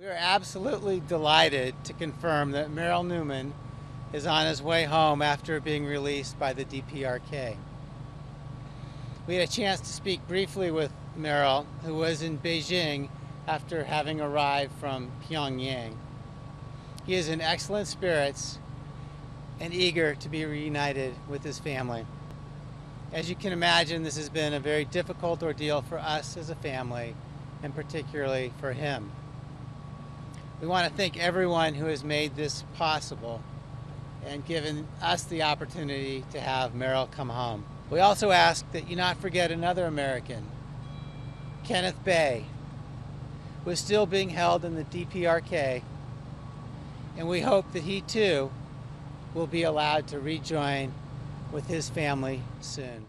We are absolutely delighted to confirm that Merrill Newman is on his way home after being released by the DPRK. We had a chance to speak briefly with Merrill, who was in Beijing after having arrived from Pyongyang. He is in excellent spirits and eager to be reunited with his family. As you can imagine, this has been a very difficult ordeal for us as a family, and particularly for him. We want to thank everyone who has made this possible and given us the opportunity to have Merrill come home. We also ask that you not forget another American, Kenneth Bae, who is still being held in the DPRK, and we hope that he too will be allowed to rejoin with his family soon.